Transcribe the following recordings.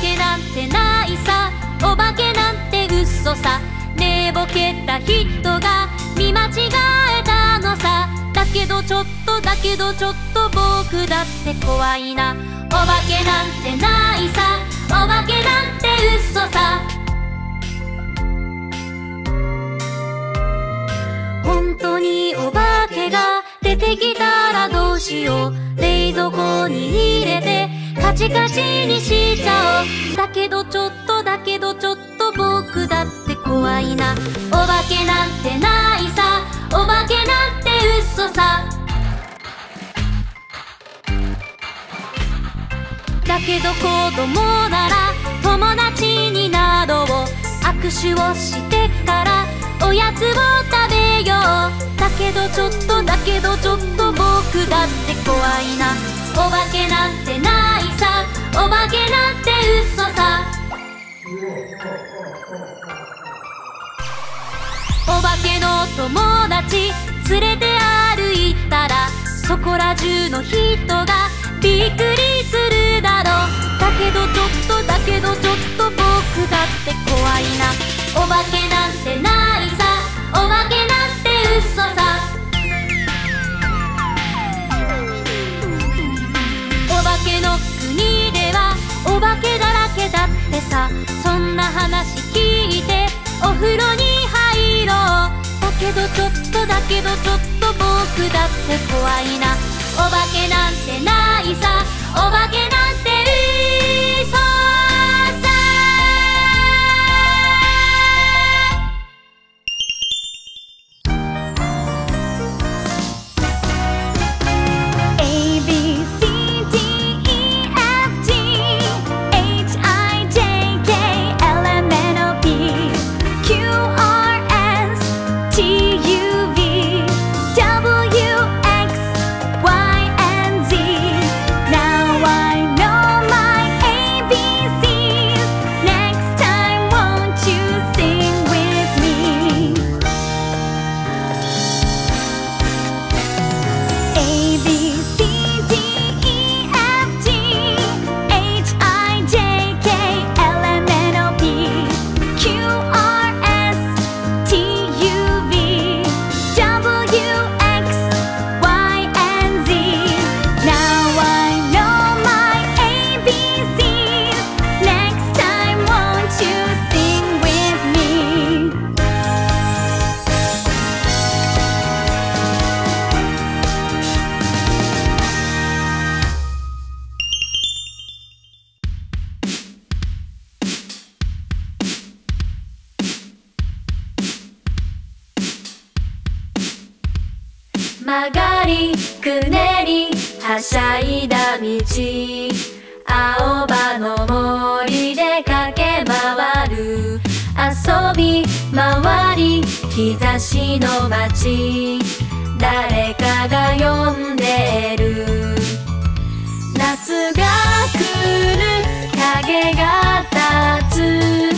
けなんてないさ。お化けなんて嘘さ。寝ぼけた人が見間違えたのさ。だけどちょっとだけどちょっと僕だって怖いな。お化けなんてないさ。お化けなんて嘘さ。本当にお化けが出てきたらどうしよう。冷蔵庫に入れてカチカチにしちゃおう。だけどちょっとだけどちょっと僕だって怖いな。お化けなんてないさ。お化けなんて嘘さ。だけど子供なら友達になろう。握手をしてからおやつを食べよう。だけどちょっとだけどちょっと僕だって怖いな。お化けなんてない。お化けなんて嘘さ。お化けの友達連れて歩いたらそこら中の人がびっくりするだろ。うだけどちょっとだけどちょっと僕だって怖いな。お化けなんてないさ。お化けなんて嘘さ。お化けのお化けだらけだってさそんな話聞いてお風呂に入ろう。だけどちょっとだけどちょっと僕だって怖いな。お化けなんてないさ。お化けなんて曲がりくねりはしゃいだ道。青葉の森で駆け回る。遊び回り日差しの街。誰かが呼んでる。夏が来る影が立つ。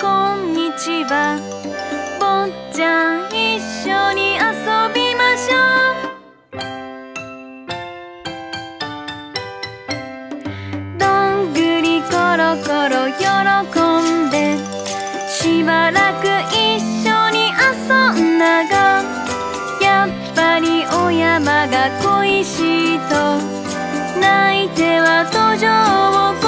こんにちは」「んちゃん一緒に遊びましょう」「どんぐりころころ喜んで」「しばらく一緒に遊んだが」「やっぱりお山が恋しいと」「泣いては途上を越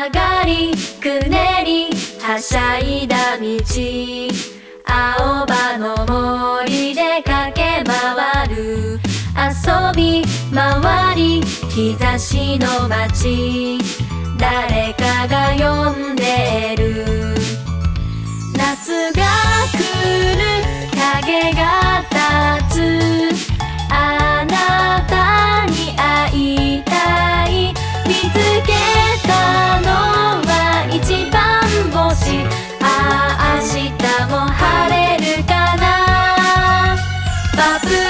曲がりくねりはしゃいだ道。青葉の森で駆け回る。遊び回り日差しの街。誰かが呼んでる。夏が来る影が立つ。あなたに会いたい。見つけ stop it.